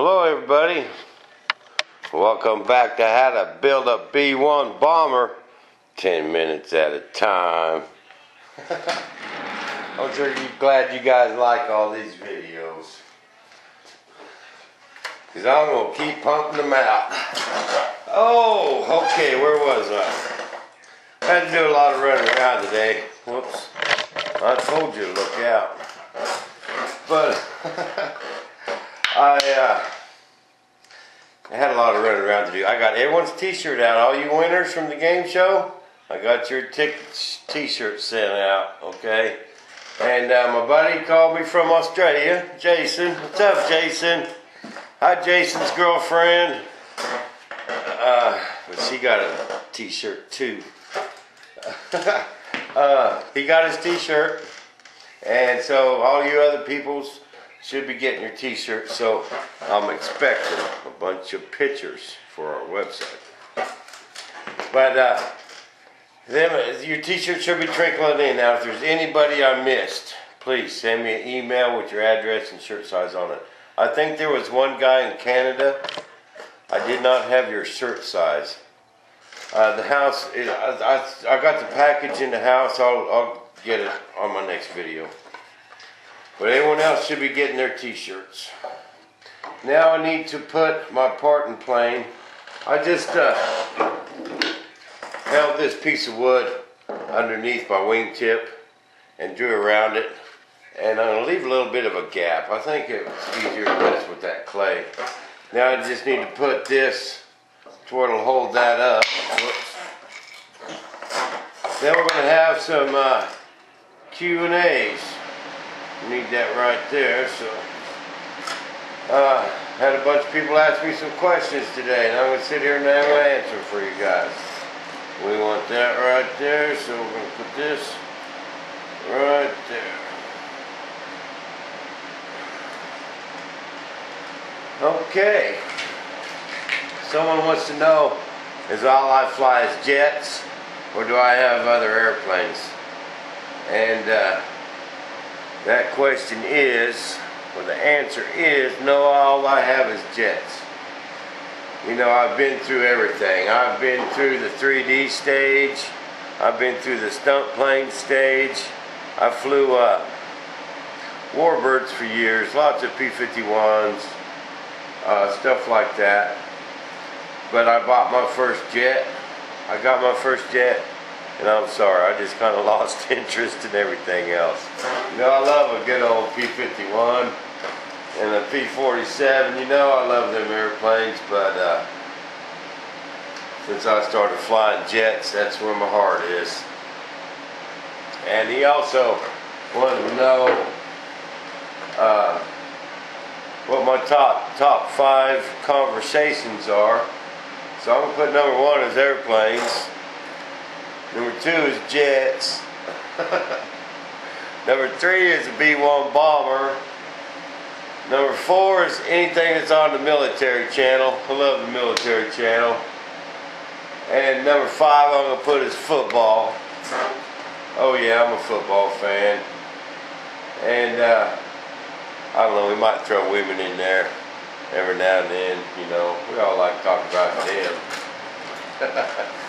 Hello, everybody. Welcome back to How to Build a B 1 Bomber 10 minutes at a time. I'm sure you're glad you guys like all these videos. Because I'm going to keep pumping them out. Oh, okay, where was I? I had to do a lot of running around today. Whoops. I told you to look out. But I uh, I had a lot of running around to do. I got everyone's T-shirt out. All you winners from the game show, I got your T-shirt sent out. Okay. And uh, my buddy called me from Australia, Jason. What's up, Jason? Hi, Jason's girlfriend. Uh, but she got a T-shirt too. uh, he got his T-shirt, and so all you other peoples should be getting your t-shirt so I'm expecting a bunch of pictures for our website. But uh, them, your t-shirt should be trickling in. Now if there's anybody I missed please send me an email with your address and shirt size on it. I think there was one guy in Canada. I did not have your shirt size. Uh, the house I, I, I, got the package in the house. I'll, I'll get it on my next video but everyone else should be getting their t-shirts. Now I need to put my parting plane. I just uh, held this piece of wood underneath my wingtip and drew around it. And I'm to leave a little bit of a gap. I think it's easier to mess with that clay. Now I just need to put this to where it'll hold that up. Whoops. Then we're going to have some uh, Q&As need that right there. So, uh, had a bunch of people ask me some questions today, and I'm to sit here and I'm to answer for you guys. We want that right there, so we're to put this right there. Okay. Someone wants to know, is all I fly is jets, or do I have other airplanes? And, uh, that question is, or the answer is, no, all I have is jets. You know, I've been through everything. I've been through the 3D stage. I've been through the stunt plane stage. I flew uh, warbirds for years, lots of P-51s, uh, stuff like that. But I bought my first jet. I got my first jet and I'm sorry, I just kind of lost interest in everything else. You know, I love a good old P-51 and a P-47. You know, I love them airplanes, but uh, since I started flying jets, that's where my heart is. And he also wanted to know uh, what my top top five conversations are. So I'm gonna put number one as airplanes. Number two is jets. Number three is a B-1 bomber. Number four is anything that's on the military channel. I love the military channel. And number five I'm going to put is football. Oh yeah, I'm a football fan. And uh, I don't know, we might throw women in there every now and then, you know. We all like to talk about them.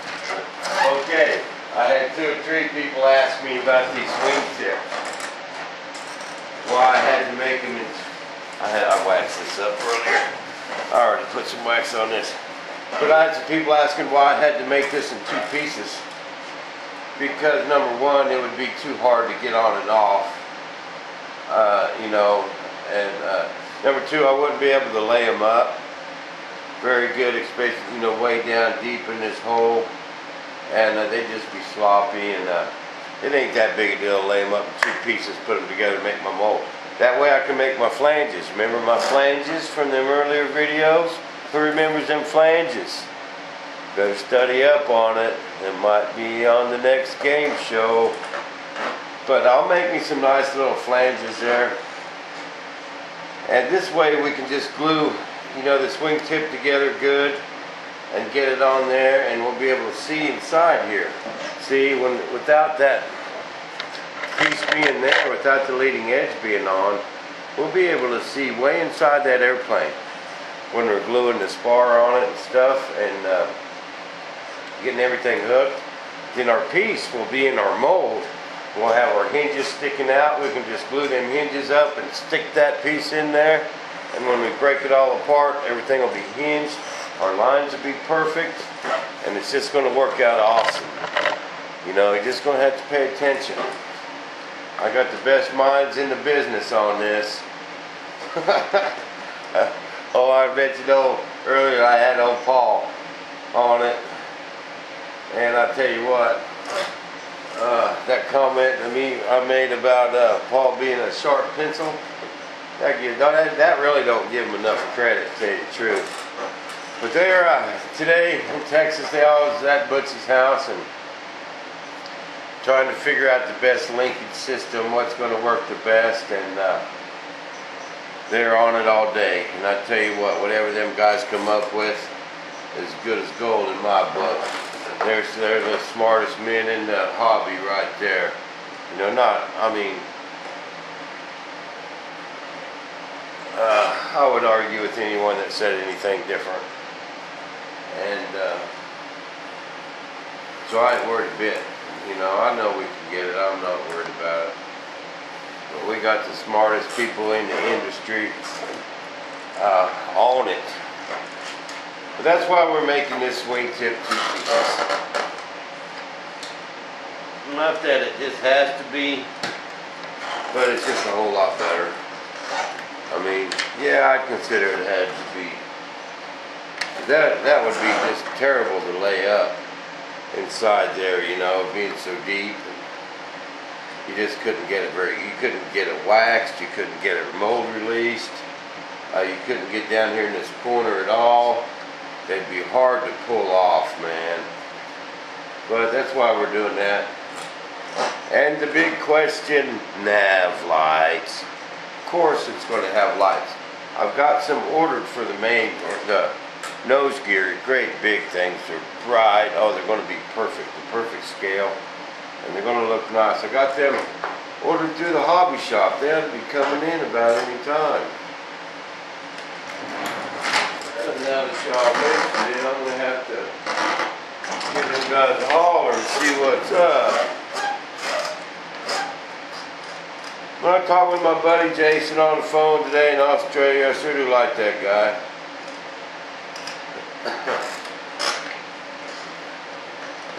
Okay, I had two or three people ask me about these wing tips. Why I had to make them in, I had, I waxed this up earlier. I already put some wax on this. But I had some people asking why I had to make this in two pieces. Because number one, it would be too hard to get on and off. Uh, you know, and uh, number two, I wouldn't be able to lay them up very good, especially, you know, way down deep in this hole and uh, they just be sloppy and uh, it ain't that big a deal to lay them up in two pieces, put them together, make my mold. That way I can make my flanges. Remember my flanges from them earlier videos? Who remembers them flanges? Better study up on it. It might be on the next game show. But I'll make me some nice little flanges there. And this way we can just glue, you know, the swing tip together good and get it on there and we'll be able to see inside here. See, when without that piece being there, without the leading edge being on, we'll be able to see way inside that airplane. when we're gluing the spar on it and stuff and uh, getting everything hooked. Then our piece will be in our mold. We'll have our hinges sticking out. We can just glue them hinges up and stick that piece in there. And when we break it all apart, everything will be hinged. Our lines will be perfect. And it's just going to work out awesome. You know, you're just going to have to pay attention. I got the best minds in the business on this. oh, I bet you know, earlier I had old Paul on it. And I tell you what, uh, that comment to me I made about uh, Paul being a sharp pencil, that, that really don't give him enough credit, to tell you the truth. But they're, uh, today in Texas, they always at Butch's house and trying to figure out the best linkage system, what's going to work the best, and uh, they're on it all day. And I tell you what, whatever them guys come up with is good as gold in my book. They're, they're the smartest men in the hobby right there. You know, not, I mean, uh, I would argue with anyone that said anything different. And uh, so I ain't worried a bit. You know, I know we can get it. I'm not worried about it. But we got the smartest people in the industry uh, on it. But that's why we're making this wing tip two pieces. Not that it just has to be, but it's just a whole lot better. I mean, yeah, I'd consider it had to be. That that would be just terrible to lay up inside there, you know, being so deep. you just couldn't get it very. You couldn't get it waxed. You couldn't get it mold released. Uh, you couldn't get down here in this corner at all. They'd be hard to pull off, man. But that's why we're doing that. And the big question, nav lights. Of course it's going to have lights. I've got some ordered for the main, or the nose gear, great big things. They're bright. Oh, they're going to be perfect, the perfect scale. And they're going to look nice. I got them ordered through the hobby shop. They ought to be coming in about any time. And now the shop basically, I'm going to have to give them guys a holler and see what's up. When I talked with my buddy Jason on the phone today in Australia, I sure do like that guy.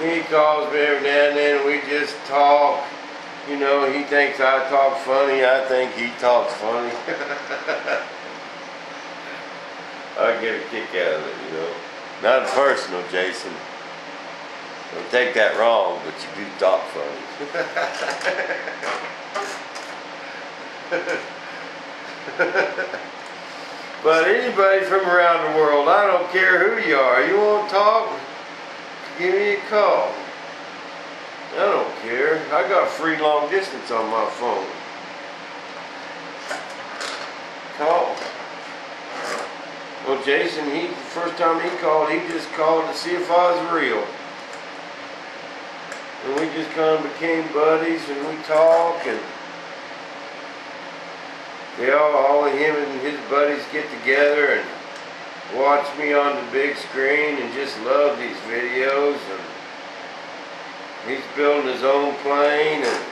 He calls me every now and then we just talk. You know, he thinks I talk funny, I think he talks funny. I get a kick out of it, you know. Not personal, Jason. Don't take that wrong, but you do talk funny. But anybody from around the world, I don't care who you are, you want to talk, give me a call. I don't care. I got free long distance on my phone. Call. Well, Jason, he the first time he called, he just called to see if I was real. And we just kind of became buddies and we talk and they all, all of him and his buddies get together and watch me on the big screen and just love these videos and he's building his own plane and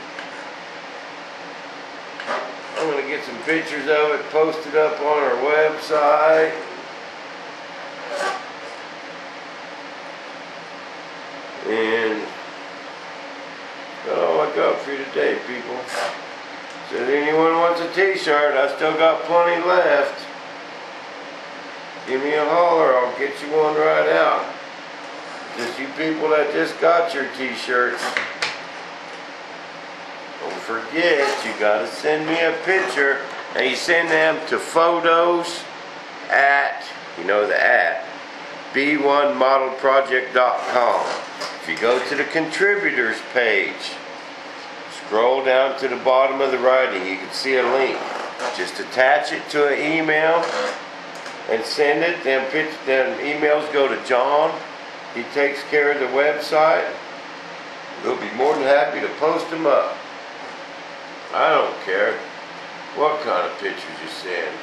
I'm going to get some pictures of it posted up on our website. And that's all I got for you today, people. Said anyone wants a t-shirt, I still got plenty left. Give me a holler, I'll get you one right out. Just you people that just got your t-shirts. Don't forget, you gotta send me a picture. And you send them to photos at, you know the at, b1modelproject.com. If you go to the contributors page, Scroll down to the bottom of the writing, you can see a link. Just attach it to an email and send it. Then, pitch, then emails go to John. He takes care of the website. We'll be more than happy to post them up. I don't care what kind of pictures you send.